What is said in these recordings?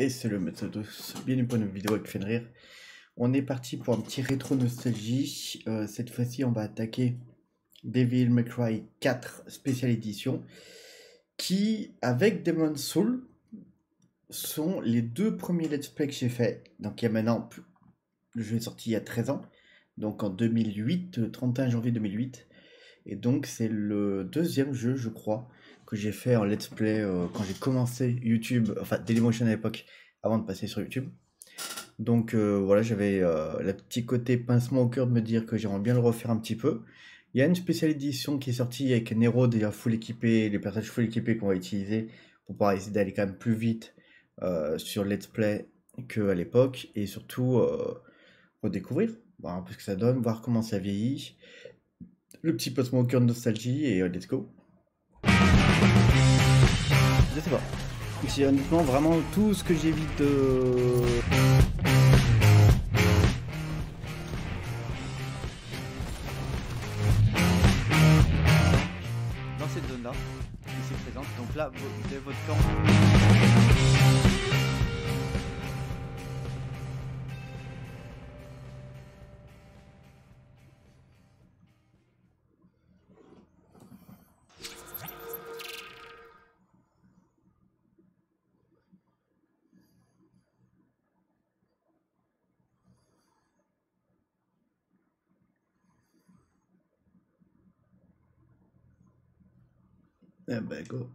Et c'est le méthode bienvenue pour une vidéo avec Fenrir. On est parti pour un petit rétro nostalgie. Euh, cette fois-ci, on va attaquer Devil May Cry 4 Special Edition, qui, avec Demon Soul, sont les deux premiers let's play que j'ai fait. Donc il y a maintenant, le jeu est sorti il y a 13 ans, donc en 2008, le 31 janvier 2008. Et donc c'est le deuxième jeu, je crois, que j'ai fait en let's play euh, quand j'ai commencé YouTube, enfin Dailymotion à l'époque, avant de passer sur YouTube. Donc euh, voilà, j'avais euh, le petit côté pincement au cœur de me dire que j'aimerais bien le refaire un petit peu. Il y a une spéciale édition qui est sortie avec Nero déjà full équipé, les personnages full équipés qu'on va utiliser pour pouvoir essayer d'aller quand même plus vite sur let's play qu'à l'époque et surtout redécouvrir, voir un peu ce que ça donne, voir comment ça vieillit. Le petit pincement au cœur de nostalgie et let's go. Je sais pas. C'est honnêtement vraiment tout ce que j'évite de... Dans cette zone là, qui se présente, donc là, vous avez votre camp. Eh ben go.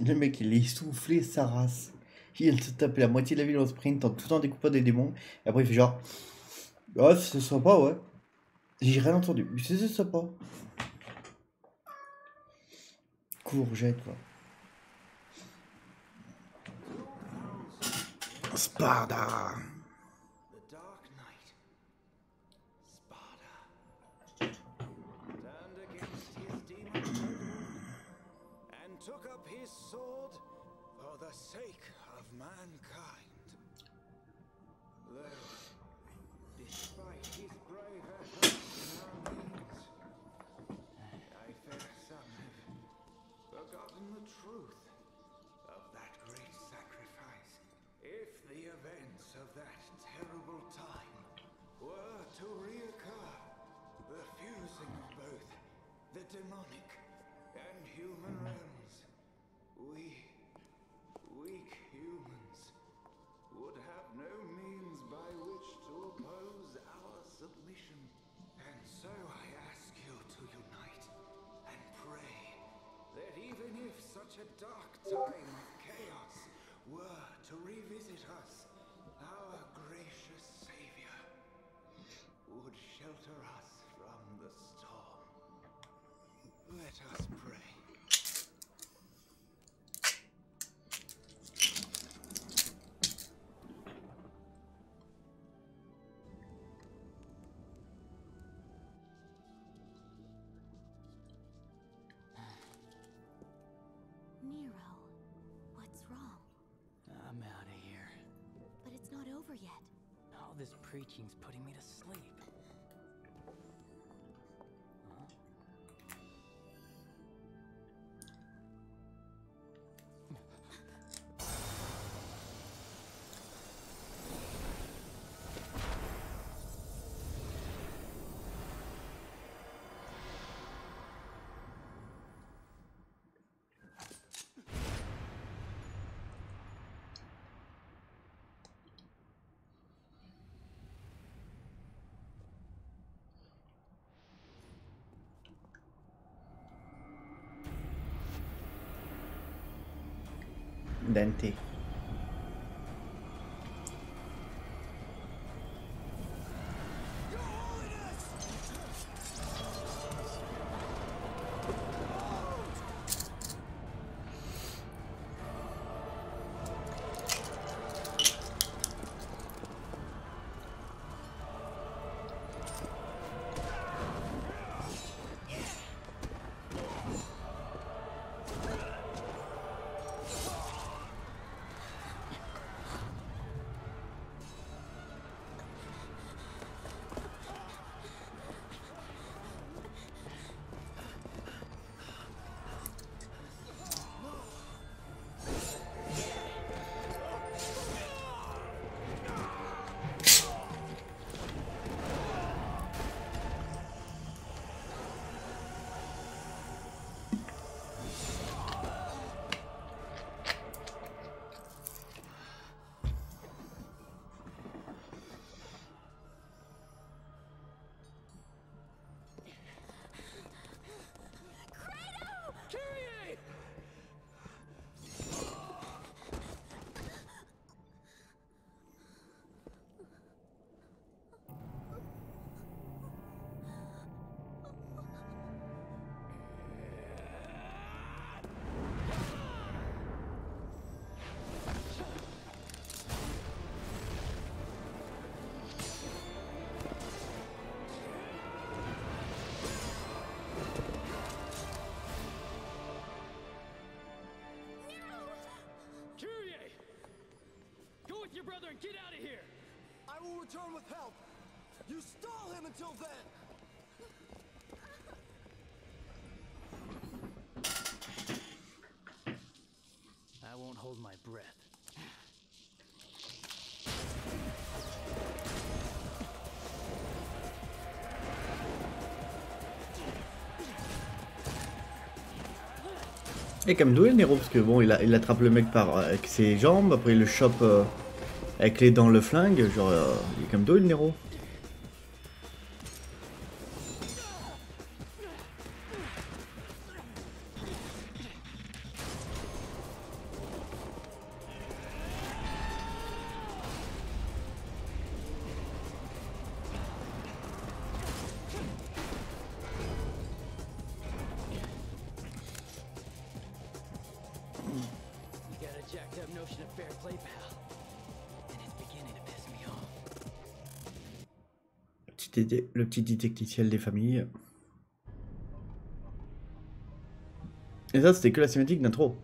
Le mec, il est essoufflé, sa race. Il se tape la moitié de la ville au sprint en tout en découpant des démons. Et après, il fait genre. Oh, c'est sympa, ouais. J'ai rien entendu. C'est sympa. Courgette, quoi. Sparda. Let us pray. Nero, what's wrong? I'm out of here. But it's not over yet. All this preaching's putting me to sleep. Dante. With your brother and get out of here! I will return with help. You stall him until then. I won't hold my breath. Et comme d'où est le Nero Parce que bon, il, a- il attrape le mec par, euh, avec ses jambes, après il le chope euh, avec les dents, le flingue. Genre, euh, il est comme d'où le Nero le petit didacticiel des familles. Et ça, c'était que la cinématique d'intro.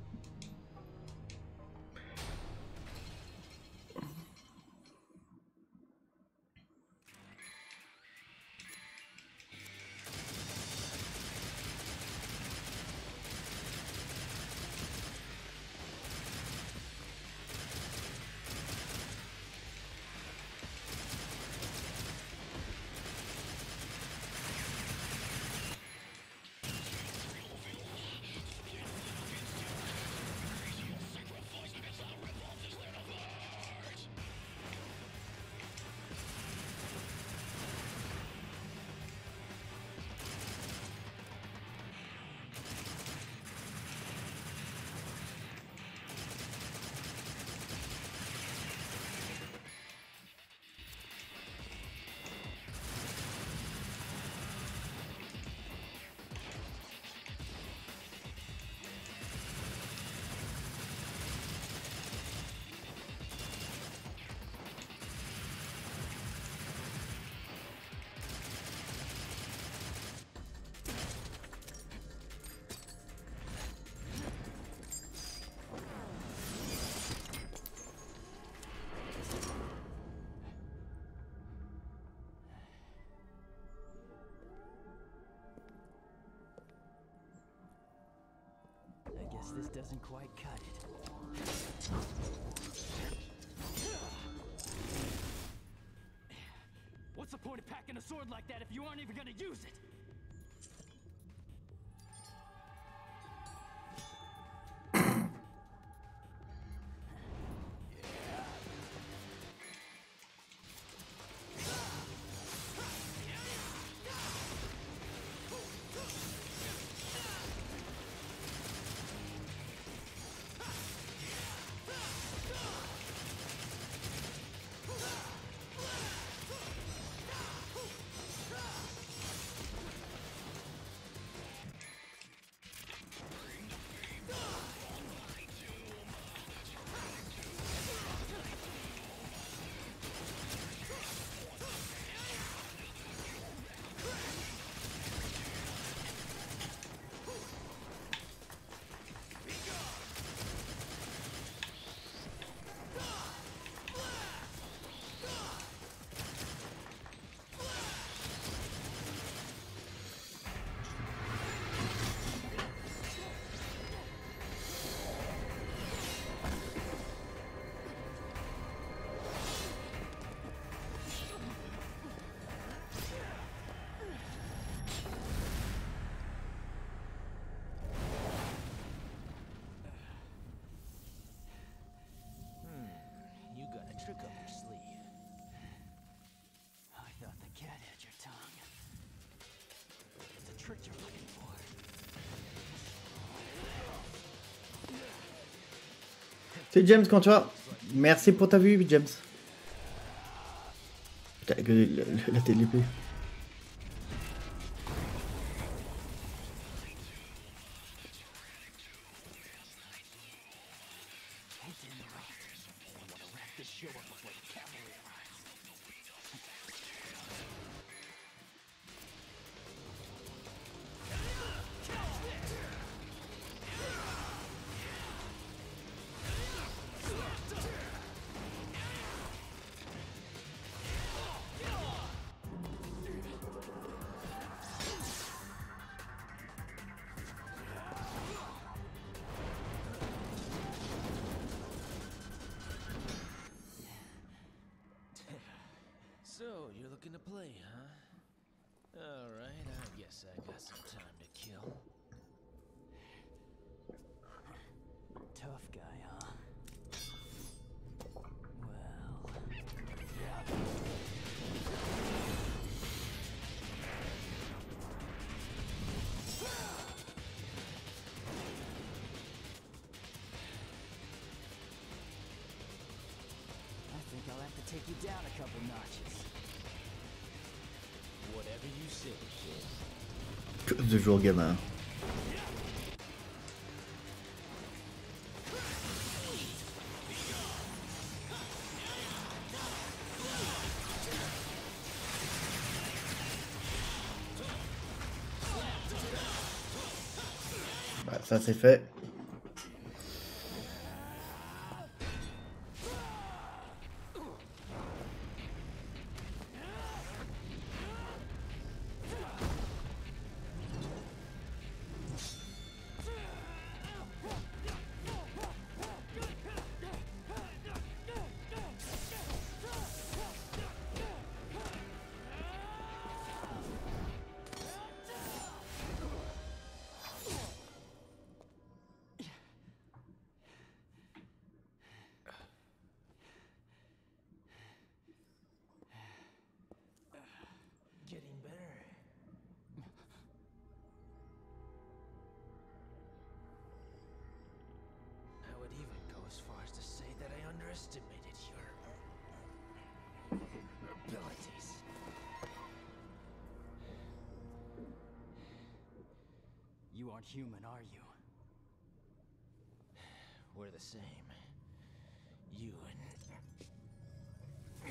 Guess this doesn't quite cut it. What's the point of packing a sword like that if you aren't even gonna use it? C'est James quand tu vas? Merci pour ta vue, James. Putain, la, la, la télépée. gamin. Bah, ça c'est fait. Human, are you? We're the same. You and.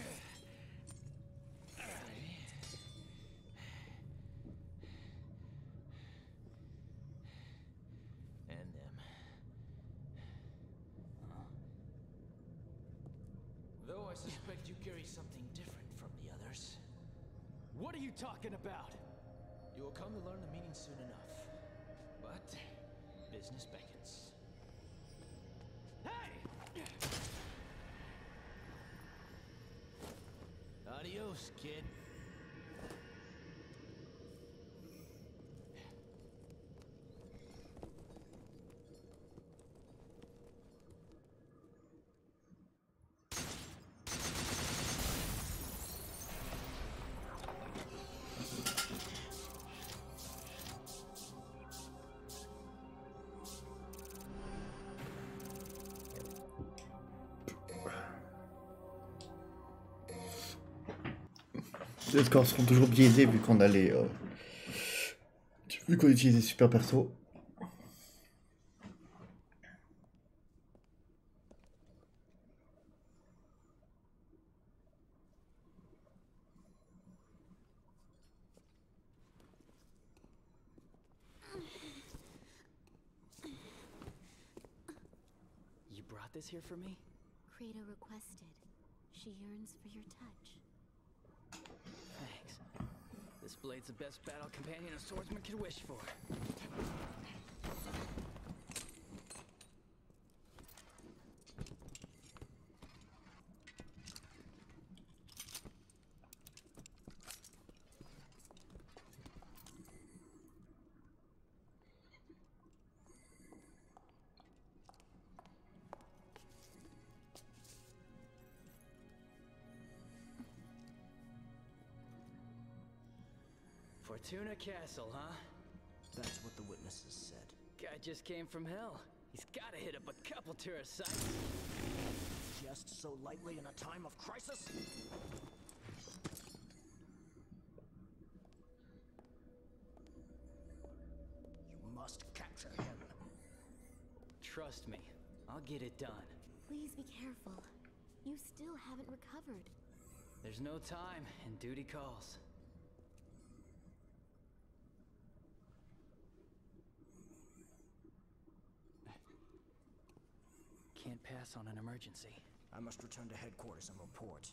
And them. Though I suspect you carry something different from the others. What are you talking about? You will come to learn the meaning soon enough. Business beckons. Hey! Adios, kid. Les scores seront toujours biaisés vu qu'on a les. euh, Vu qu'on utilise les super persos. You brought this here for me? Credo requested. She yearns for your touch. Blade's the best battle companion a swordsman could wish for. Fortuna Castle, huh? That's what the witnesses said. Guy just came from hell. He's gotta hit up a couple tourist sites. Just so lightly in a time of crisis? You must capture him. Trust me, I'll get it done. Please be careful. You still haven't recovered. There's no time, and duty calls. On an emergency. I must return to headquarters and report.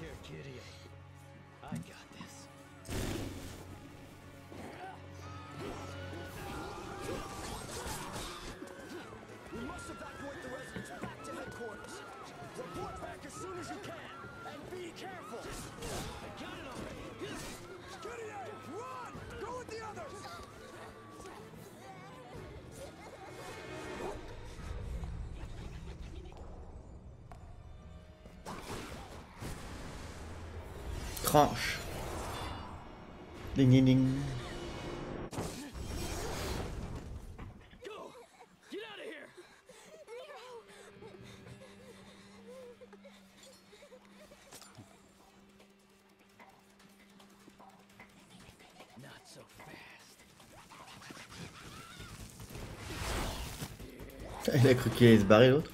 Here, Gideon. Tranche. Ding ding ding. Go! Get out of here! Not so fast. Il a cru qu'il allait se barrer l'autre.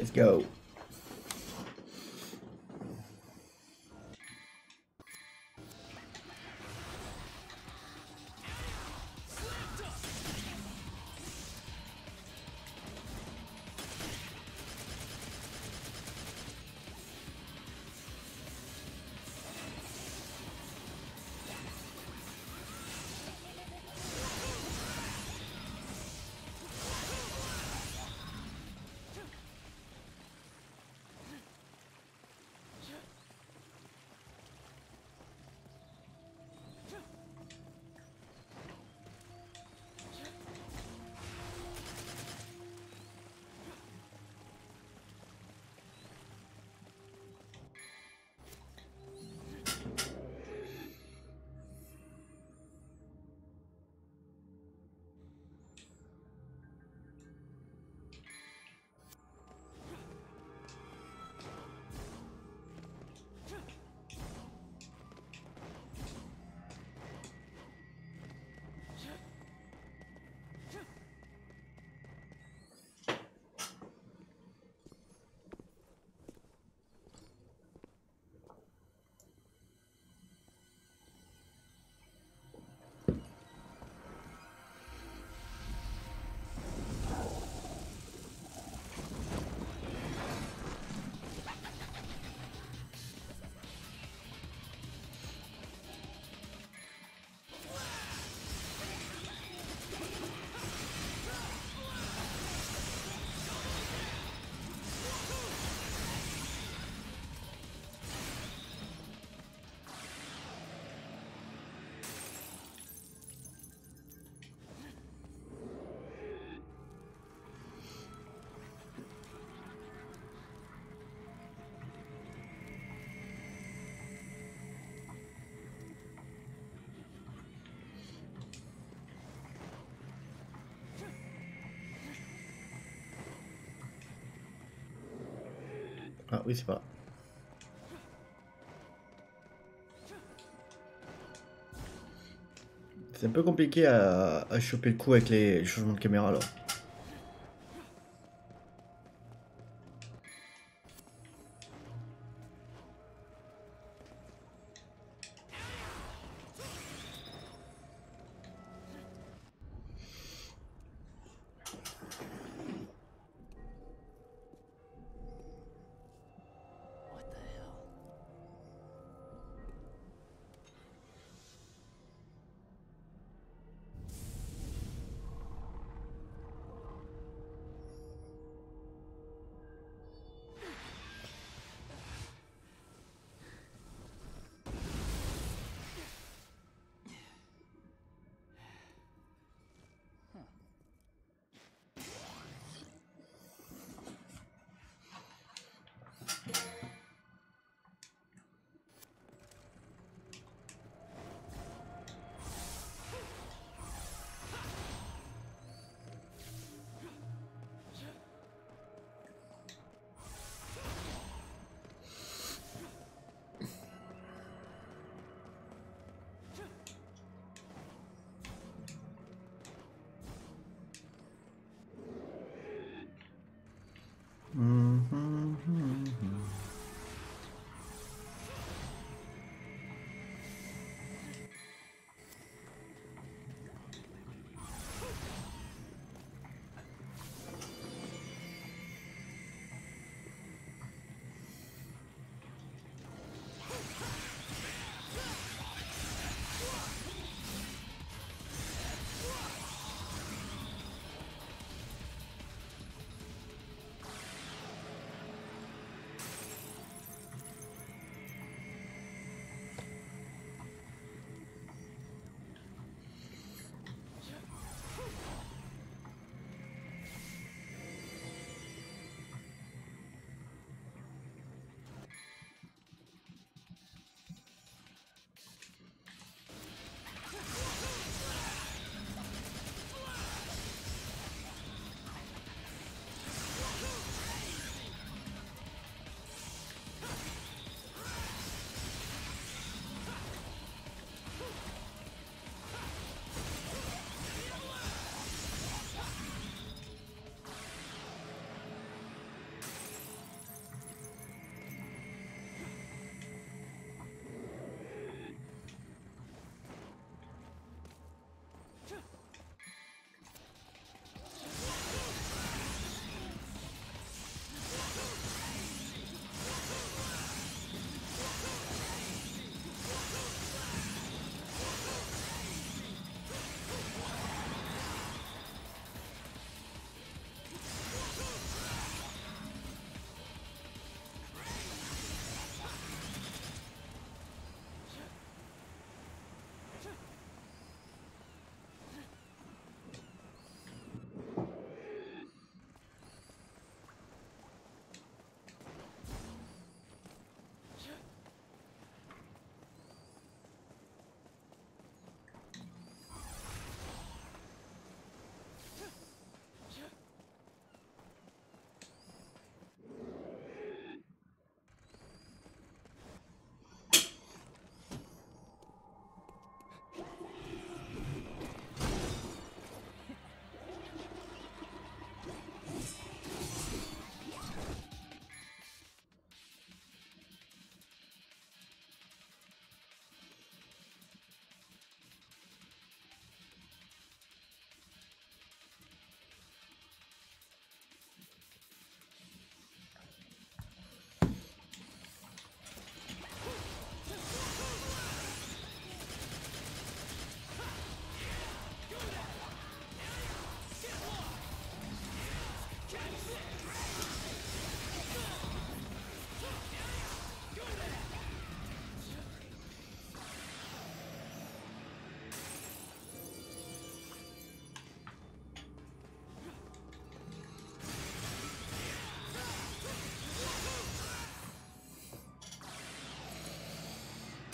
Let's go. Ah oui, c'est pas. C'est un peu compliqué à, à choper le coup avec les changements de caméra là.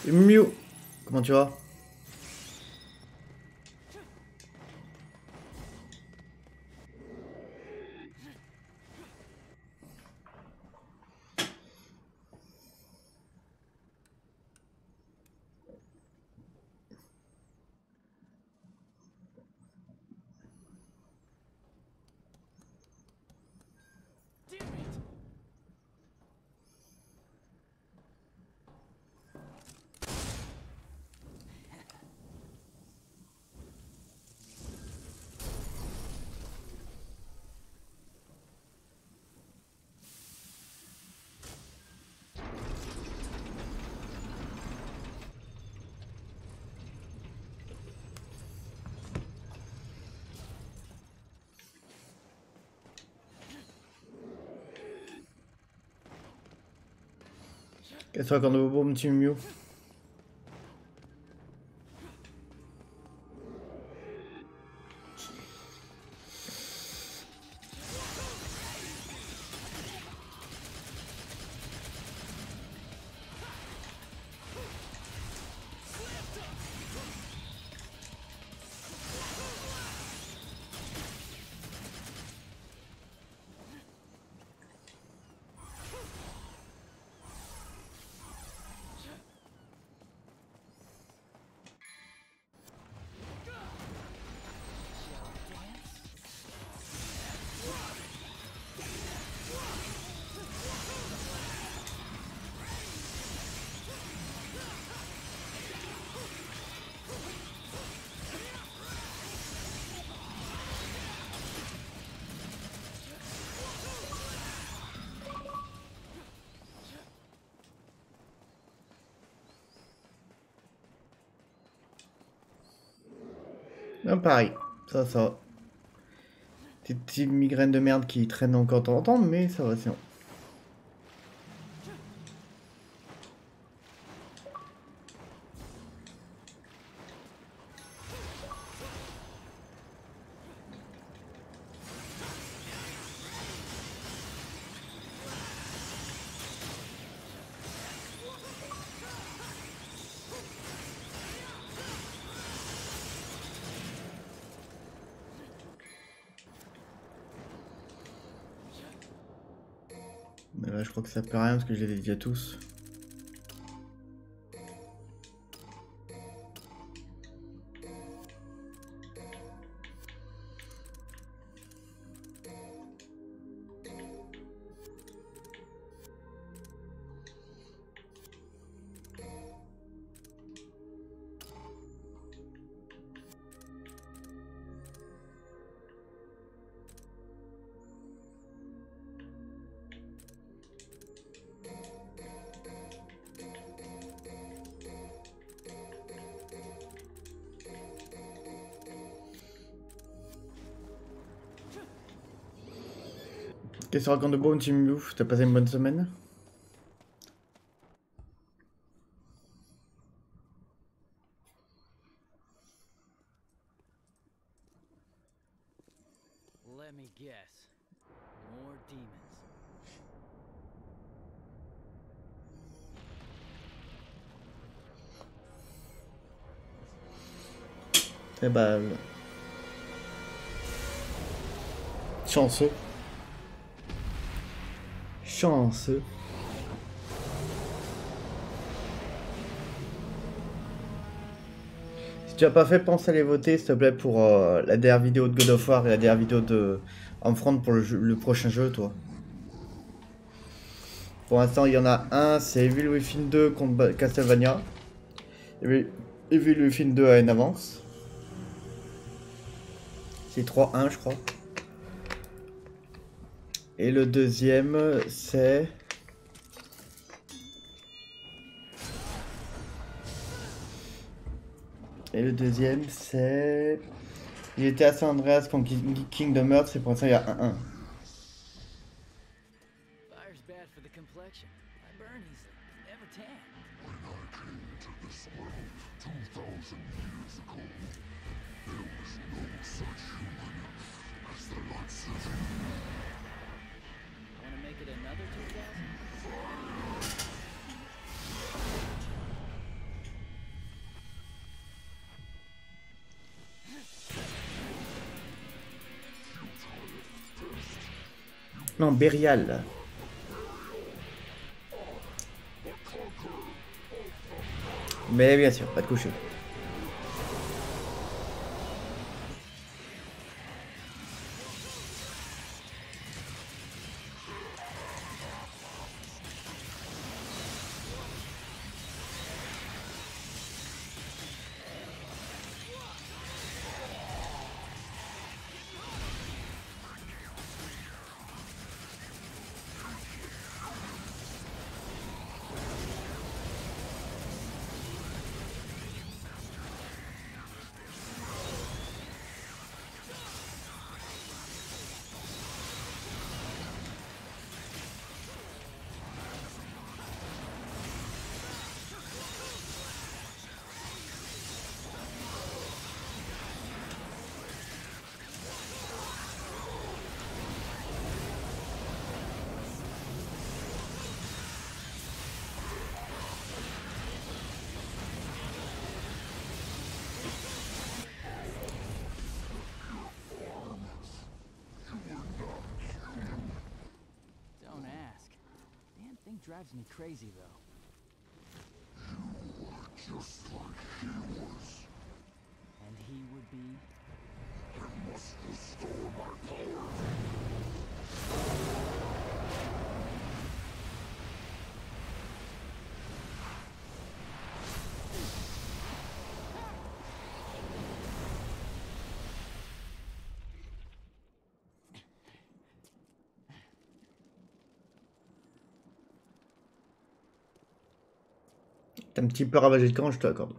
Mew Comment tu vas? Qu'est-ce que raconte de beau, mon Non, pareil. Ça, ça va. Des petites migraines de merde qui traînent encore de temps en temps, mais ça va, sinon. Ça peut rien parce que je les ai déjà tous. Tu racontes de beau, mon petit Mew T'as passé une bonne semaine Let me guess. More demons. Eh bah... Chanceux. Si tu as pas fait, pense à aller voter, s'il te plaît, pour euh, la dernière vidéo de God of War et la dernière vidéo de Homefront pour le, prochain jeu, toi. Pour l'instant, il y en a un, c'est Evil Within 2 contre Castlevania. Evil Within 2 a une avance. C'est 3-1, je crois. Et le deuxième, c'est... Et le deuxième, c'est... Il était à San Andreas contre King- Kingdom Hearts, c'est pour ça qu'il y a 1-1. Non, Bérial. Mais bien sûr, pas de coucher. Drives me crazy, though. T'es un petit peu ravagé de camp, je te l'accorde.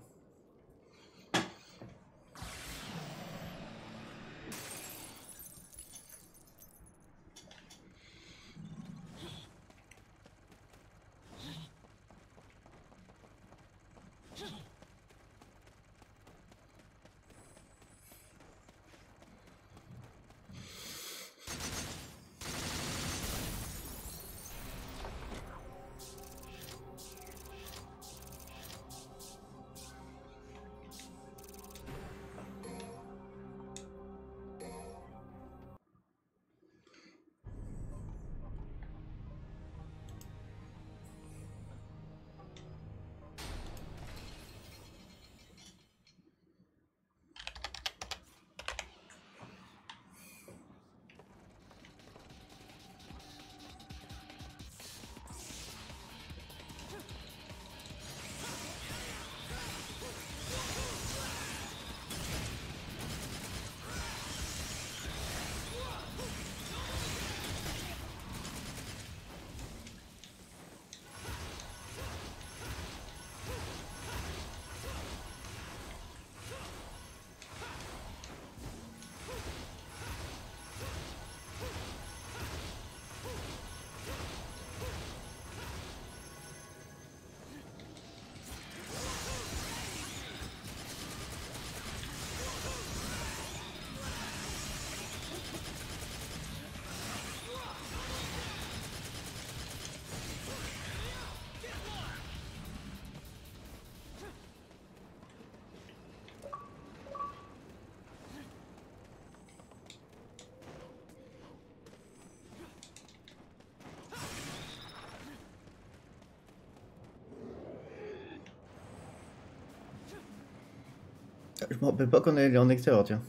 Je me rappelle pas qu'on allait en extérieur, tiens.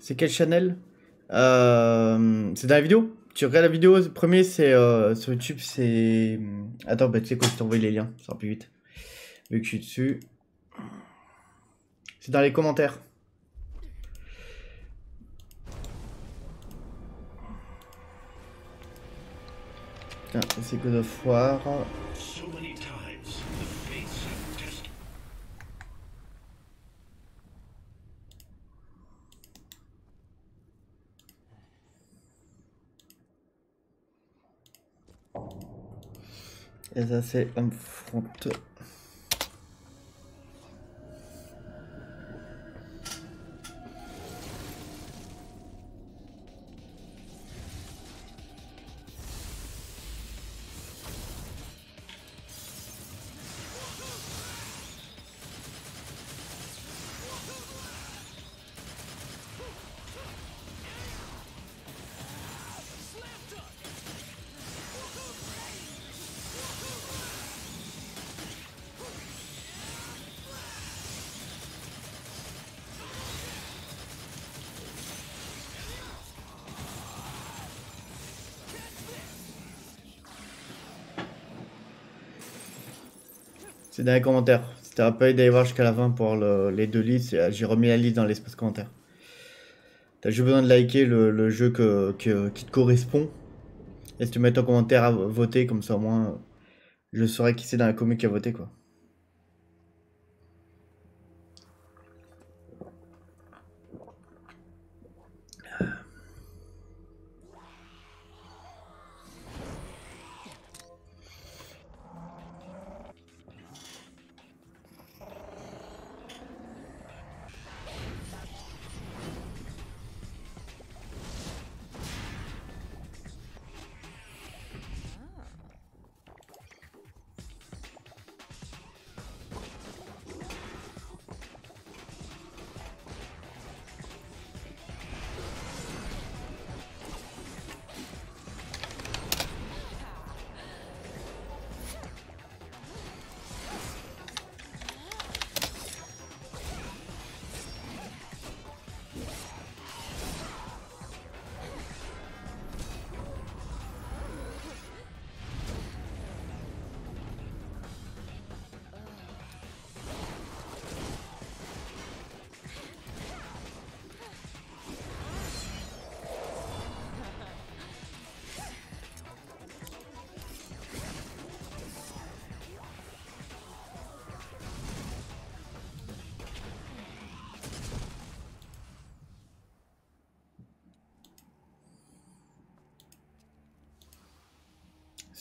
C'est quel channel? Euh, C'est dans la vidéo? Tu regardes la vidéo, le premier c'est euh, sur YouTube, c'est... Attends, bah tu sais quoi, je t'envoie les liens, ça sera plus vite. Vu que je suis dessus. C'est dans les commentaires. Tiens, c'est fates have tested. Et ça c'est un front. C'est dans les commentaires. Si t'as pas d'aller voir jusqu'à la fin pour le- les deux listes, euh, j'ai remis la liste dans l'espace commentaire. T'as juste besoin de liker le, jeu que, qui te correspond. Et si tu mets ton commentaire à voter, comme ça au moins je saurai qui c'est dans la commune qui a voté quoi.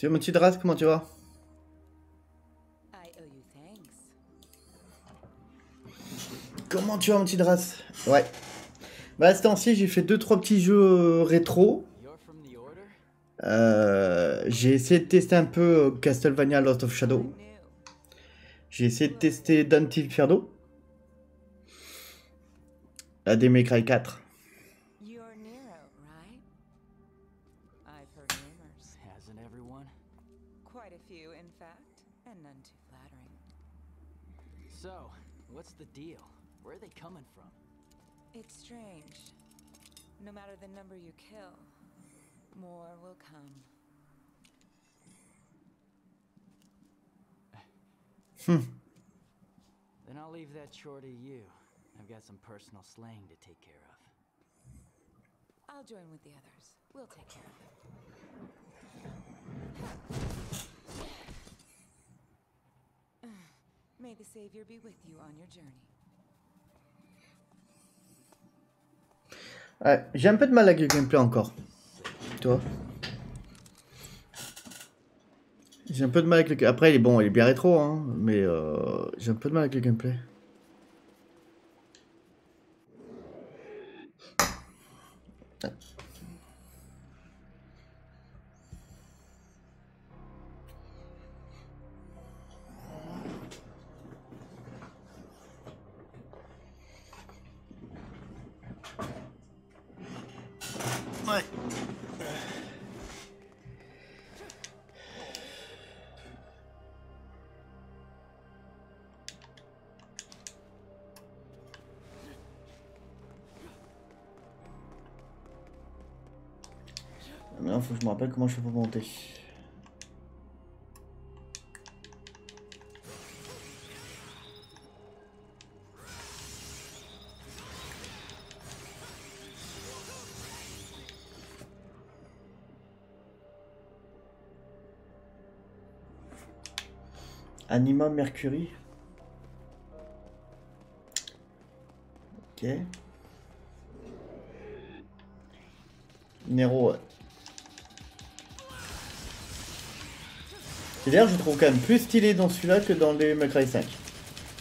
C'est mon petit Dras, comment tu vas. Comment tu vas mon petit Dras Ouais. Bah ce temps-ci j'ai fait 2-3 petits jeux euh, rétro. Euh, j'ai essayé de tester un peu euh, Castlevania Lost of Shadow. J'ai essayé de tester Dante Inferno. La Devil Cry 4. Rumors. Hasn't everyone? Quite a few, in fact, and none too flattering. So, what's the deal? Where are they coming from? It's strange. No matter the number you kill, more will come. Hmm. Then I'll leave that chore to you. I've got some personal slaying to take care of. I'll join with the others. We'll take care of it. May the Savior be with you on your journey. Ouais, j'ai un peu de mal avec le gameplay encore. Toi? J'ai un peu de mal avec le Après, il est bon, il est bien rétro, hein, mais euh, j'ai un peu de mal avec le gameplay. Comment je fais pour monter. Anima Mercury. Ok. Nero. D'ailleurs, je trouve quand même plus stylé dans celui-là que dans Devil May Cry 5.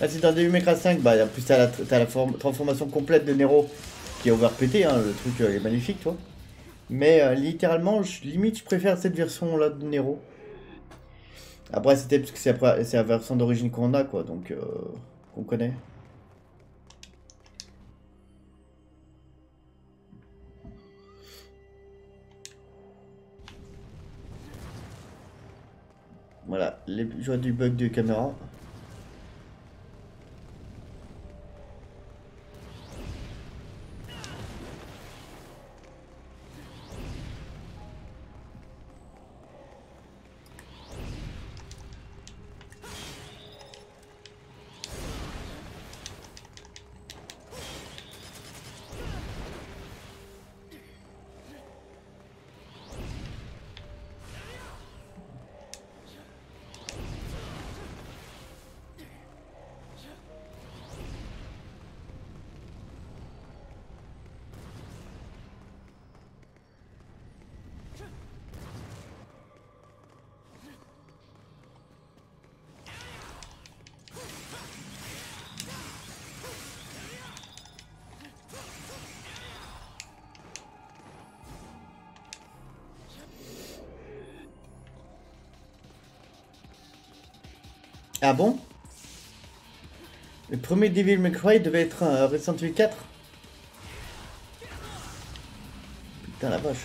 Là, si dans Devil May Cry 5, bah, en plus, t'as la, la transformation complète de Nero qui est overpété, hein, le truc euh, est magnifique, toi. Mais euh, littéralement, limite, je préfère cette version-là de Nero. Après, c'était parce que c'est c'est la version d'origine qu'on a, quoi, donc euh, qu'on connaît. Voilà, les joies du bug de caméra. Ah bon? Le premier Devil May devait être un Resident Evil 4 Putain la vache.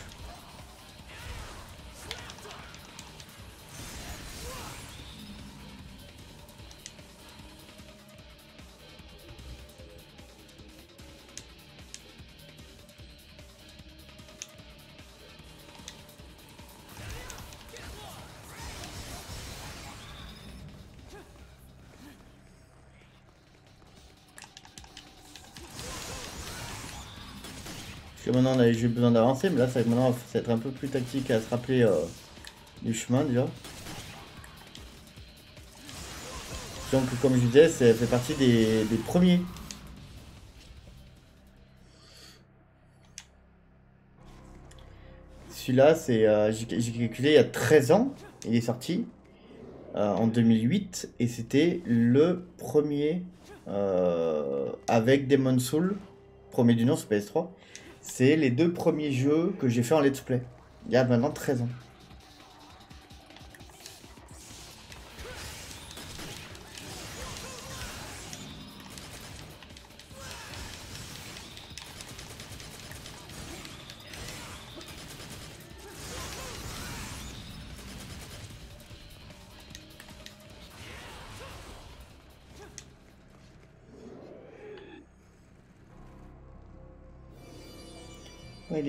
Maintenant on eu besoin d'avancer, mais là ça va maintenant être un peu plus tactique à se rappeler euh, du chemin déjà. Donc comme je disais, ça fait partie des, premiers. Celui-là, c'est euh, j'ai calculé il y a 13 ans, il est sorti euh, en 2008 et c'était le premier avec Demon Soul, premier du nom sur PS3. C'est les deux premiers jeux que j'ai fait en let's play. Il y a maintenant 13 ans.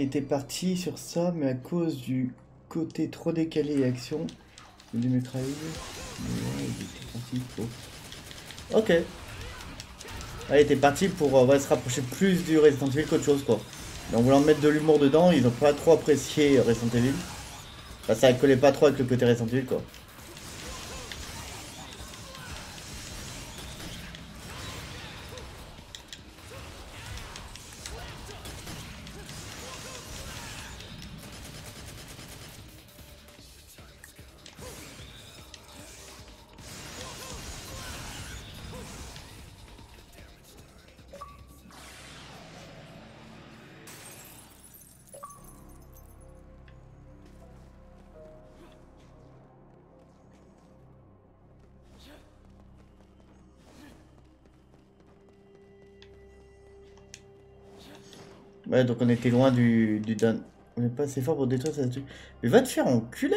Était parti sur ça, mais à cause du côté trop décalé et action, il pour. Ok. Il était parti pour euh, ouais, se rapprocher plus du Resident Evil qu'autre chose, quoi. En voulant mettre de l'humour dedans, ils ont pas trop apprécié euh, Resident Evil. Enfin, ça collait pas trop avec le côté Resident Evil, quoi. Donc on était loin du, du On est pas assez fort pour détruire ça. Mais va te faire enculer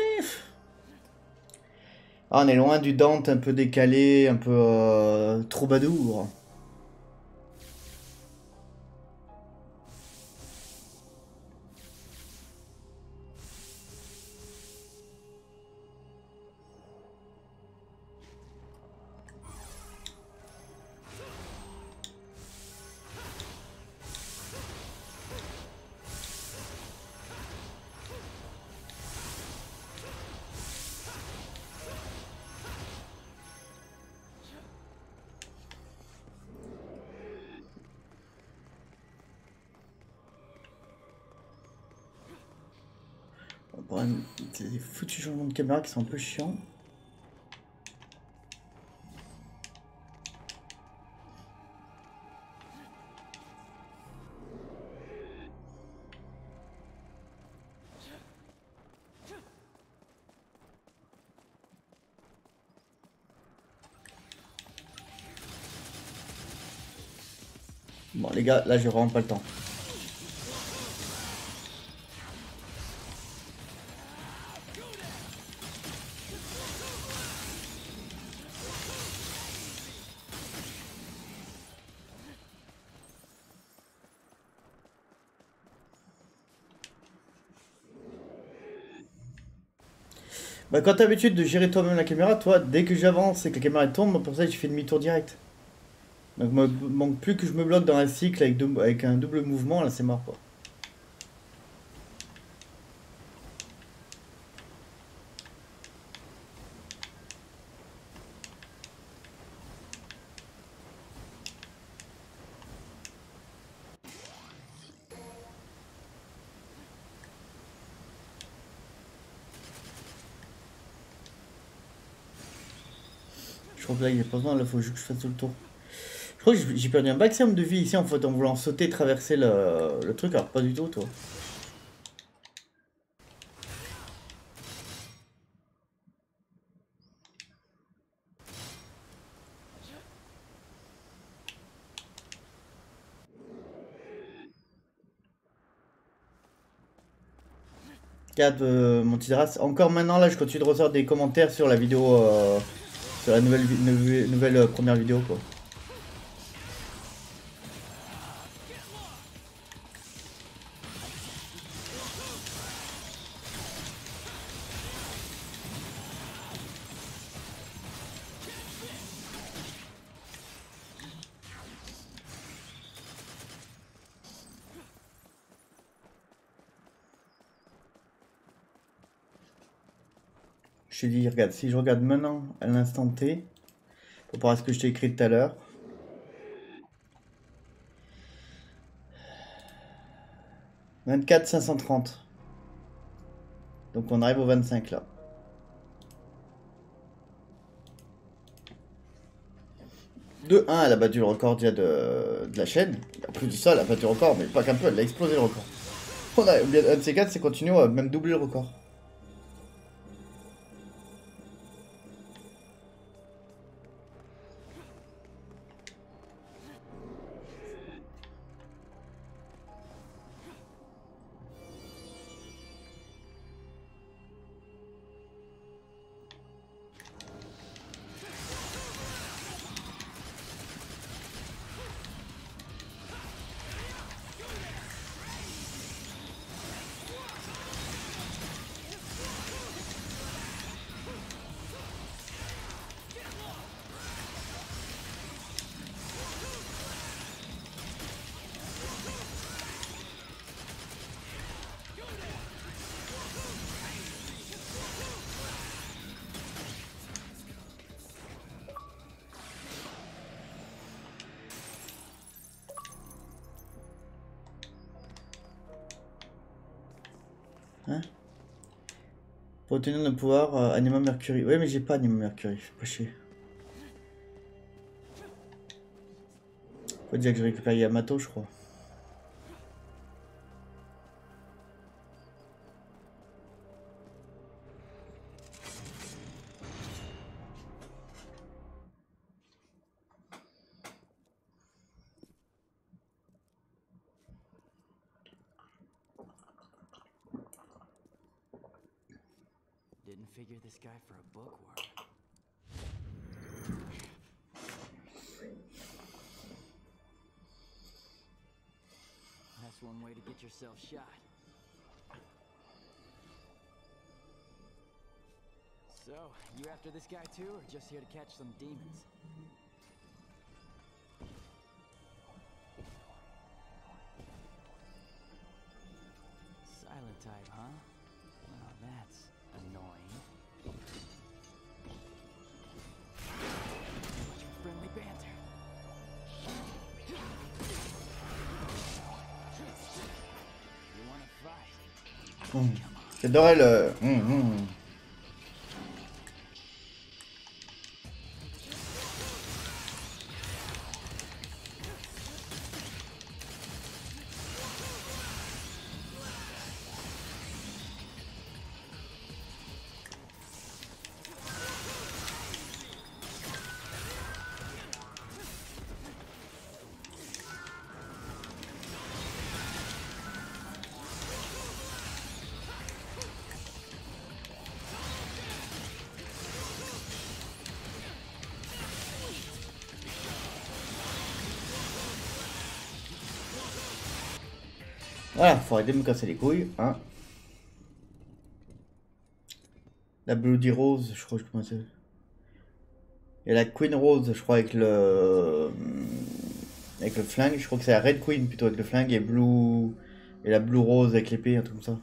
Ah, on est loin du Dante un peu décalé, un peu euh, troubadour. Des foutus changements de caméra qui sont un peu chiants. Bon les gars, là j'ai vraiment pas le temps. Bah quand t'as l'habitude de gérer toi-même la caméra, toi, dès que j'avance et que la caméra tombe, pour ça je fais demi-tour direct. Donc me manque plus que je me bloque dans un cycle avec, un double mouvement, là c'est mort. là il n'y a pas besoin, là faut juste que je fasse tout le tour. Je crois que j'ai perdu un maximum de vie ici en fait en voulant sauter, traverser le, le truc, alors pas du tout toi. Regarde, euh, mon petit. Encore maintenant, là, je continue de recevoir des commentaires sur la vidéo euh, sur la nouvelle, nouvelle, euh, première vidéo, quoi. Te dis, regarde, si je regarde maintenant à l'instant T, par rapport à ce que je t'ai écrit tout à l'heure. « 24 530. Donc on arrive au 25 là. De 1, elle a battu le record déjà de, de la chaîne. En plus de ça, elle a battu le record, mais pas qu'un peu, elle a explosé le record. On a, un de ces 4, c'est continuer même doubler le record. Obtenir le pouvoir euh, Anima Mercury. Ouais, mais j'ai pas Anima Mercury, fais pas chier. Faut dire que je récupère Yamato, je crois. Figure this guy for a bookworm. That's one way to get yourself shot. So, you after this guy too, or just here to catch some demons? Hum. Voilà, faut arrêter de me casser les couilles, hein. La Bloody Rose, je crois que je commençais. Et la Queen Rose, je crois, avec le. Avec le flingue, je crois que c'est la Red Queen plutôt avec le flingue et. Et la Blue Rose avec l'épée, un truc comme ça.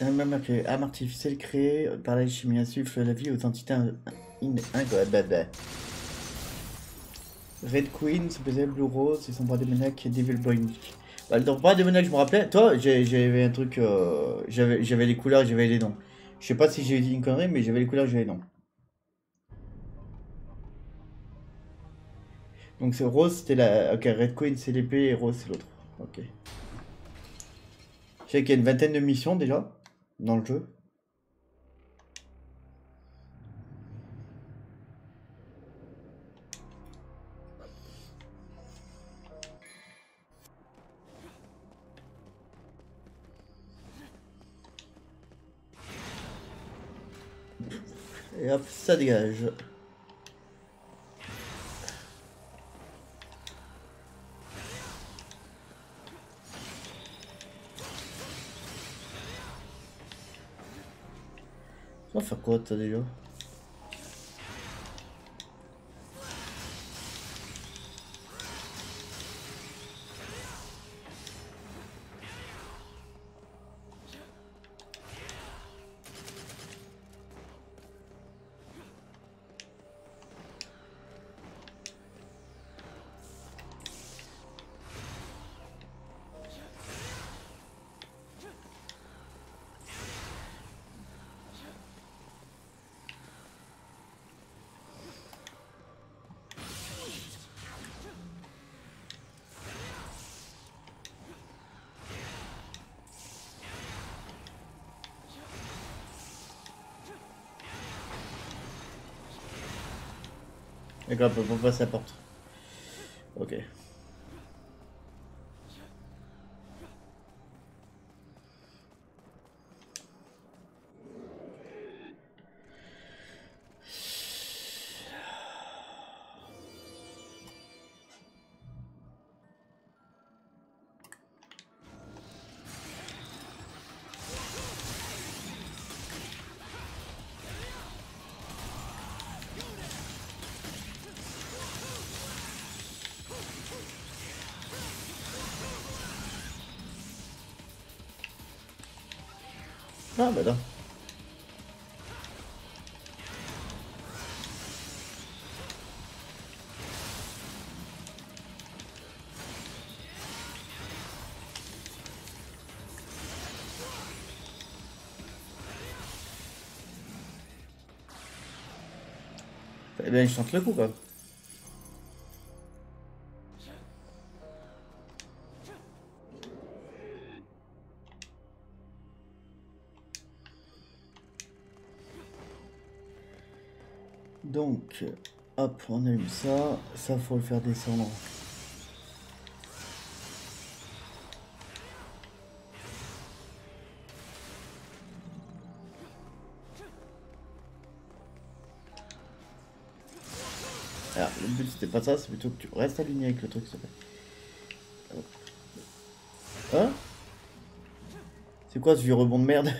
Un même arme artificielle créée par l'alchimie insuffle la vie aux entités in- In Incredible. Red Queen, son PZ Blue Rose et son bras démoniaque Devil Boy. Bah, bras démoniaque, je me rappelais. Toi, j'avais un truc. euh, j'avais j'avais les couleurs, j'avais les noms. Je sais pas si j'ai dit une connerie, mais j'avais les couleurs, j'avais les noms. Donc c'est Rose, c'était la. Ok, Red Queen c'est l'épée et Rose c'est l'autre. Ok. Je sais qu'il y a une vingtaine de missions déjà dans le jeu. Et hop, ça dégage. Ça va faire quoi D'accord, on peut pas passer la porte. Ah bah non. Eh bien, je tente le coup. Hop, on allume ça. Ça, faut le faire descendre. Alors, le but c'était pas ça, c'est plutôt que tu restes aligné avec le truc, s'il te plaît. Hein? C'est quoi ce vieux rebond de merde?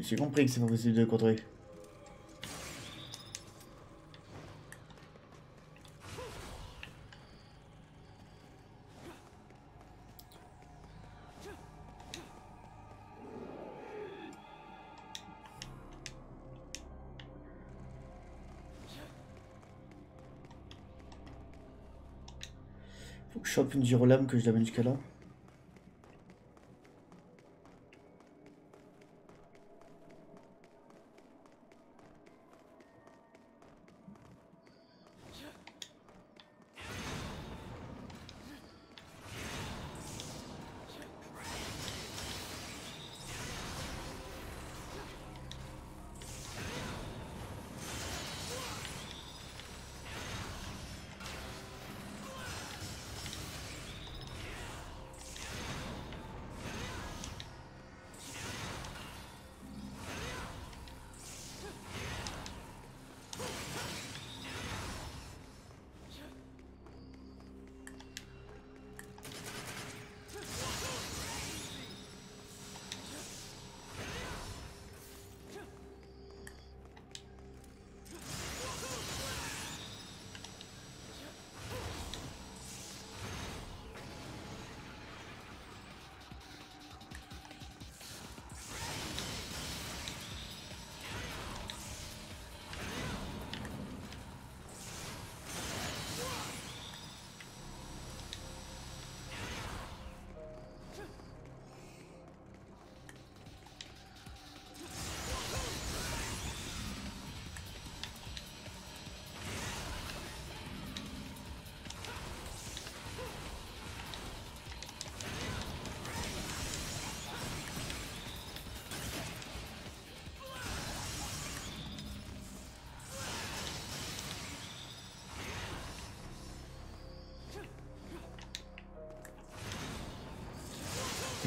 J'ai compris que c'est pas possible de le contrôler. Une gyrolame que je l'amène jusqu'à là.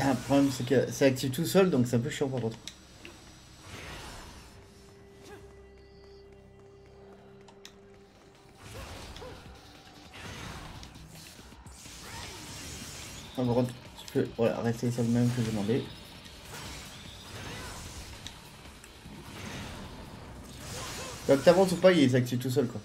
Un problème, c'est que ça active tout seul, donc c'est un peu chiant par contre. Ah, contre, tu peux voilà, rester sur le même que j'ai demandé. Donc t'avances ou pas, il s'active tout seul quoi.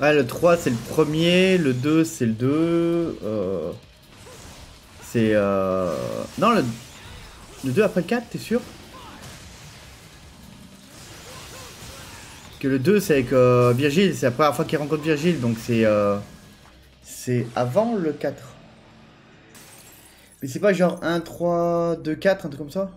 Ouais, le 3 c'est le premier, le 2 c'est le 2. Euh... C'est. Euh... Non, le... le 2 après le 4, t'es sûr? Que le 2 c'est avec euh, Virgile, c'est la première fois qu'il rencontre Virgile, donc c'est euh, c'est avant le 4. Mais c'est pas genre 1, 3, 2, 4, un truc comme ça?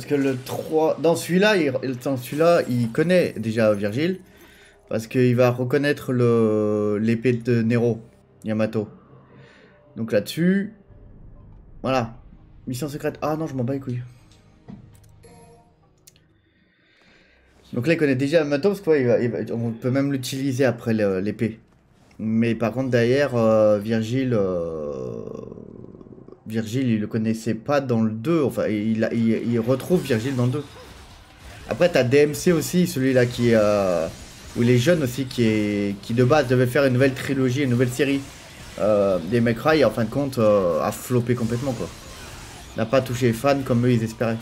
Parce que le 3... Dans celui-là, il... dans celui-là, il connaît déjà Virgile. Parce qu'il va reconnaître l'épée de Nero, Yamato. Donc là-dessus... Voilà. Mission secrète. Ah non, je m'en bats les couilles. Donc là, il connaît déjà Yamato parce qu'on peut même l'utiliser après l'épée. Mais par contre, derrière, euh, Virgile... Euh, Virgile, il le connaissait pas dans le 2. Enfin, il, retrouve Virgile dans le 2. Après, t'as DMC aussi, celui-là qui est. Euh, où il est jeune aussi, qui, est, qui de base devait faire une nouvelle trilogie, une nouvelle série euh, des McRae, et en fin de compte, euh, a floppé complètement, quoi. N'a pas touché les fans comme eux, ils espéraient.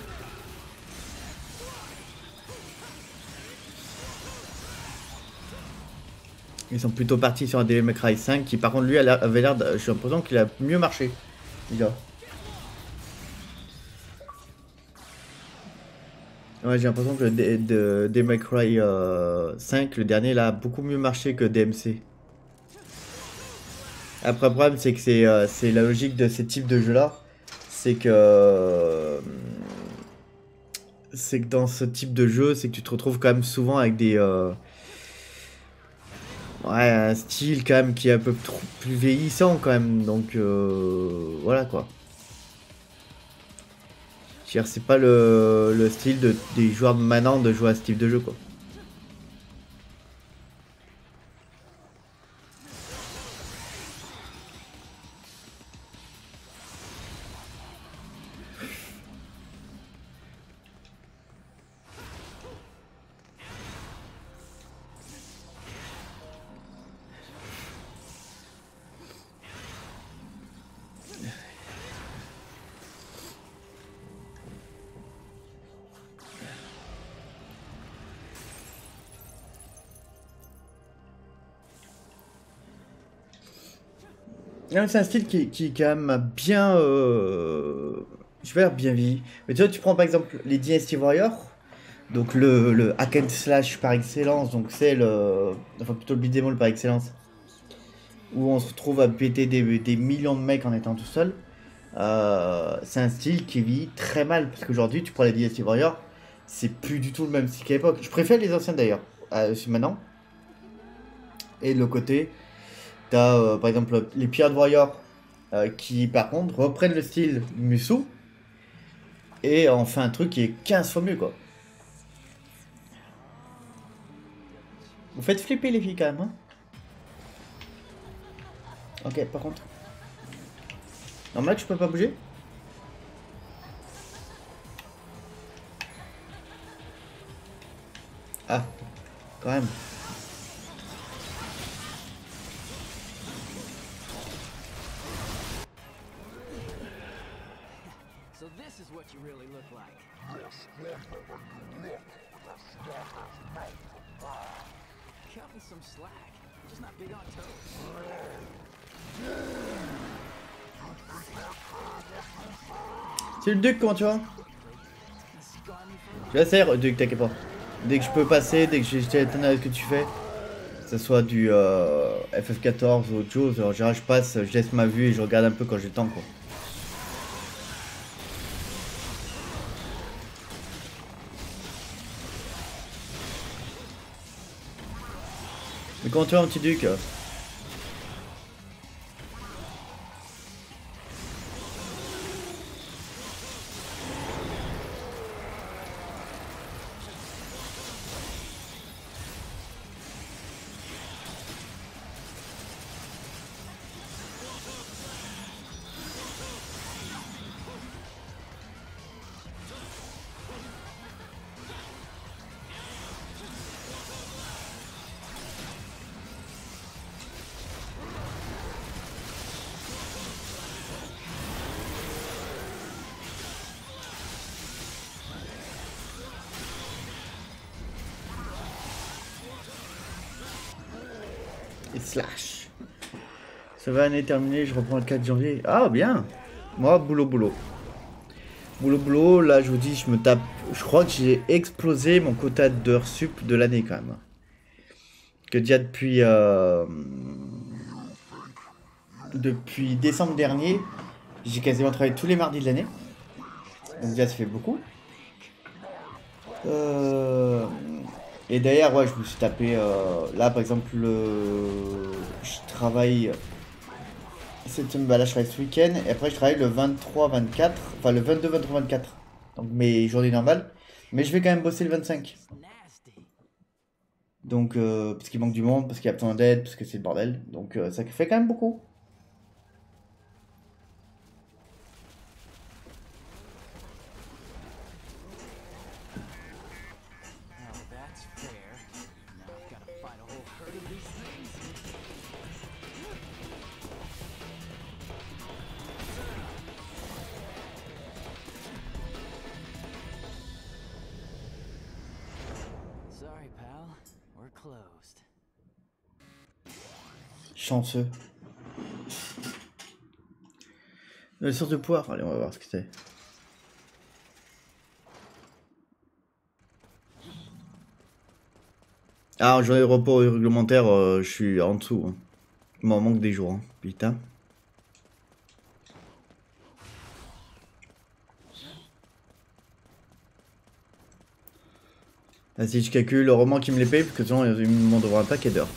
Ils sont plutôt partis sur un Cry 5 qui par contre lui avait l'air, j'ai l'impression qu'il a mieux marché. Ouais, j'ai l'impression que le Devil Cry 5, euh, le dernier, il a beaucoup mieux marché que DMC. Après, le problème, c'est que euh, c'est la logique de ces types de jeux-là. C'est que... Euh, c'est que dans ce type de jeu, c'est que tu te retrouves quand même souvent avec des... Ouais, un style quand même qui est un peu trop plus vieillissant quand même, donc euh, voilà quoi. C'est pas le, le style de, des joueurs maintenant de jouer à ce type de jeu quoi. C'est un style qui, qui quand même bien... Euh, je dire bien vie. Mais tu vois, tu prends par exemple les Dynasty Warriors, donc le, le hack and slash par excellence, donc c'est le... Enfin plutôt le beat'em par excellence. où on se retrouve à péter des, millions de mecs en étant tout seul. Euh, c'est un style qui vit très mal parce qu'aujourd'hui, tu prends les Dynasty Warriors, c'est plus du tout le même style qu'à l'époque. Je préfère les anciens d'ailleurs, euh, maintenant. Et l'autre côté, t'as euh, par exemple les Pirate Warriors euh, qui par contre reprennent le style Musu et en fait un truc qui est 15 fois mieux quoi. Vous faites flipper les filles quand même hein Ok par contre. Normal tu peux pas bouger Ah, quand même. What you really look like. Cut me some slack. I'm just not big on toes. C'est le duc comment tu for Je la serre, Duc, t'inquiète pas. Dès que je peux passer, dès que j'ai étonné avec ce que tu fais, que ce soit du euh, FF14 ou autre chose, en général je passe, je laisse ma vue et je regarde un peu quand j'ai le temps quoi. Mais comment tu vas petit Duc? Ça va terminée, je reprends le 4 janvier. Ah bien Moi, boulot boulot. Boulot boulot, là je vous dis, je me tape. Je crois que j'ai explosé mon quota d'heures sup de l'année quand même. Que déjà depuis. euh, Depuis décembre dernier, j'ai quasiment travaillé tous les mardis de l'année. Donc déjà ça fait beaucoup. Euh, Et d'ailleurs, ouais, je me suis tapé. euh, Là, par exemple, le... je travaille. Semaine, bah là, je travaille ce week-end. Et après, je travaille le 23-24. Enfin, le 22-23-24. Donc, mes journées normales. Mais je vais quand même bosser le 25. nasty. Donc, euh, parce qu'il manque du monde, parce qu'il y a besoin d'aide, parce que c'est le bordel. Donc, euh, ça fait quand même beaucoup. Chanceux. Source de pouvoir. Allez, on va voir ce que c'est. Ah, journée de repos réglementaire, euh, je suis en dessous. hein. Il m'en manque des jours, hein. putain. Là, si je calcule le roman qui me les paye, parce que sinon il m'en devra un paquet d'heures.